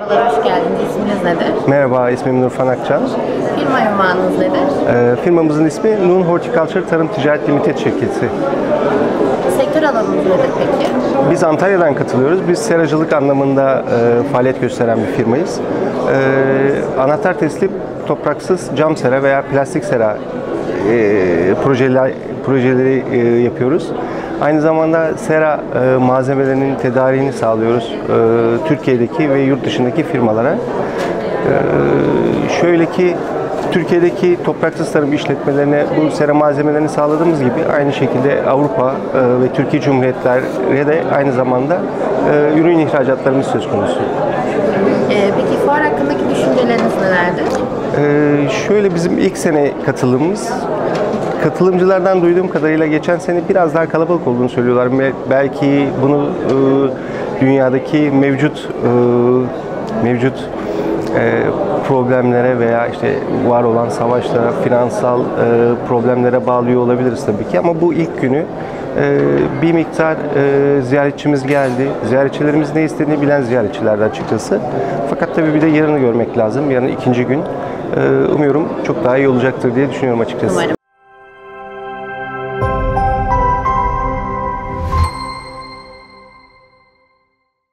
Merhabalar, hoş geldiniz. İsminiz nedir? Merhaba, ismim Nurfan Akçan. Firma ünvanınız nedir? Ee, firmamızın ismi Nun Horticulture Tarım Ticaret Limited şirketi. Sektör alanınız nedir peki? Biz Antalya'dan katılıyoruz. Biz seracılık anlamında e, faaliyet gösteren bir firmayız. E, anahtar teslim topraksız cam sera veya plastik sera e, projeler, projeleri e, yapıyoruz. Aynı zamanda sera e, malzemelerinin tedariğini sağlıyoruz e, Türkiye'deki ve yurt dışındaki firmalara. E, şöyle ki Türkiye'deki topraksız tarım işletmelerine bu sera malzemelerini sağladığımız gibi aynı şekilde Avrupa e, ve Türkiye Cumhuriyetleri de aynı zamanda e, ürün ihracatlarımız söz konusu. Ee, peki fuar hakkındaki düşünceleriniz? E, şöyle bizim ilk sene katılımımız katılımcılardan duyduğum kadarıyla geçen sene biraz daha kalabalık olduğunu söylüyorlar. Belki bunu e, dünyadaki mevcut e, mevcut e, problemlere veya işte var olan savaşlara, finansal problemlere bağlıyor olabiliriz tabii ki. Ama bu ilk günü bir miktar ziyaretçimiz geldi. Ziyaretçilerimiz ne istediğini bilen ziyaretçilerdi açıkçası. Fakat tabii bir de yarını görmek lazım. Yarın ikinci gün. E, umuyorum çok daha iyi olacaktır diye düşünüyorum açıkçası. Umarım.